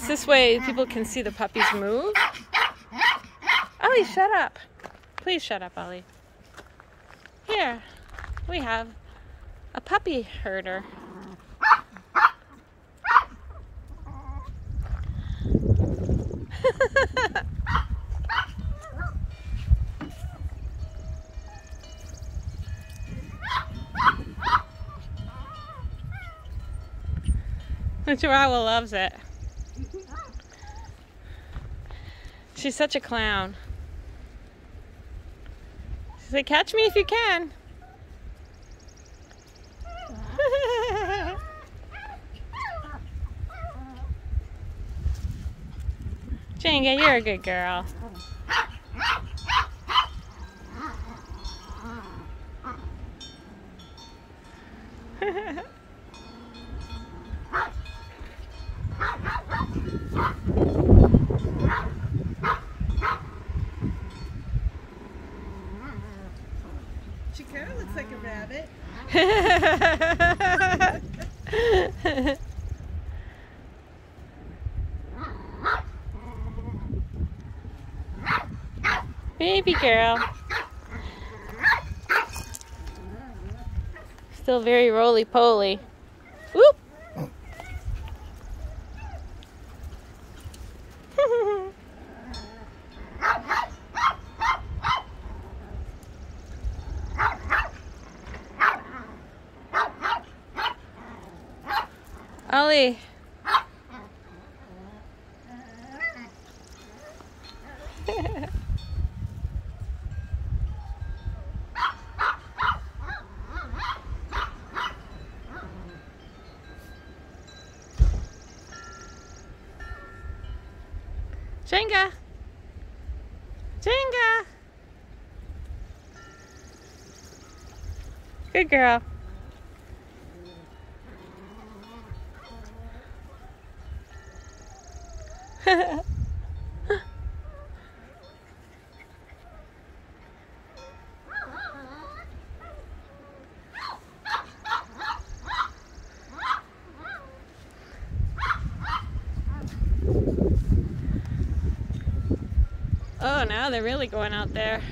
this way people can see the puppies move. Ollie, shut up. Please shut up, Ollie. Here, we have a puppy herder. The Chihuahua loves it. She's such a clown. She's like, catch me if you can. Jenga, you're a good girl. She kind of looks like a rabbit. Baby girl. Still very roly-poly. Whoop! Ollie. Jenga. Jenga. Good girl. Oh, now they're really going out there.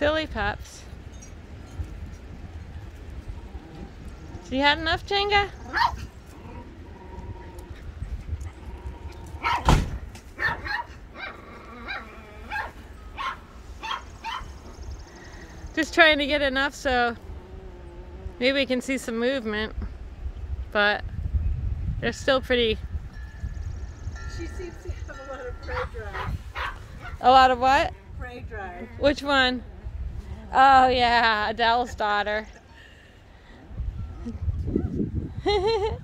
Silly pups. You had enough, Jenga? Just trying to get enough so maybe we can see some movement. But they're still pretty. She seems to have a lot of prey drive. A lot of what? Prey drive. Which one? Oh yeah, Adele's daughter.